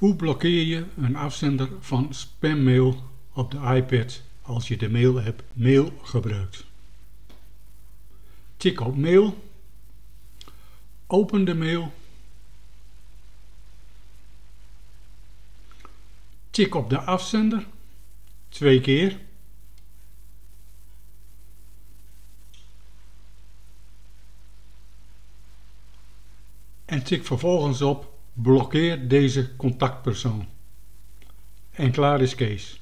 Hoe blokkeer je een afzender van spammail op de iPad als je de mail-app Mail gebruikt? Tik op Mail, open de mail, tik op de afzender, twee keer. En tik vervolgens op blokkeer deze contactpersoon. En klaar is Kees.